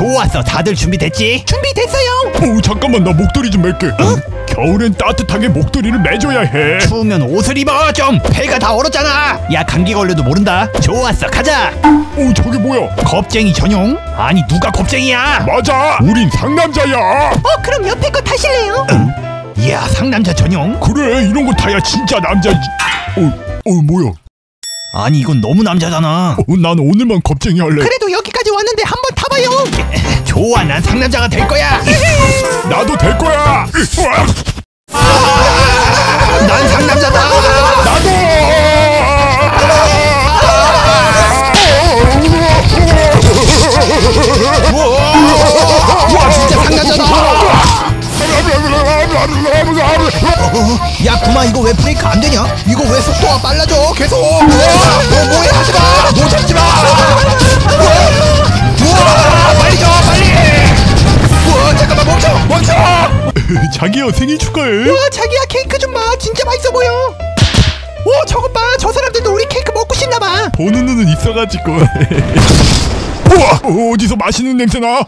좋았어 다들 준비됐지? 준비됐어요. 어 잠깐만 나 목도리 좀 맬게. 겨울엔 따뜻하게 목도리를 매줘야 해. 추우면 옷을 입어 좀. 배가 다 얼었잖아. 야 감기 걸려도 모른다. 좋았어 가자. 어 저게 뭐야? 겁쟁이 전용? 아니 누가 겁쟁이야? 맞아. 우린 상남자야. 어 그럼 옆에 거 타실래요? 이야 상남자 전용? 그래 이런 거 타야 진짜 남자지 어, 어 뭐야? 아니 이건 너무 남자잖아. 어, 난 오늘만 겁쟁이 할래. 그래도 좋아 난 상남자가 될 거야. 나도 될 거야! 난 상남자다. 와 진짜 상남자다. 야 구마 이거 왜 브레이크 안 되냐? 이거 왜 속도가 빨라져? 계속. 어 뭐해 하지마 너 잡지마 자기야 생일 축하해. 우와 자기야 케이크 좀 봐. 진짜 맛있어 보여. 오 저것 봐저 사람들도 우리 케이크 먹고 싶나 봐. 보는 눈은 있어가지고. 우와! 어, 어디서 맛있는 냄새 나? 어?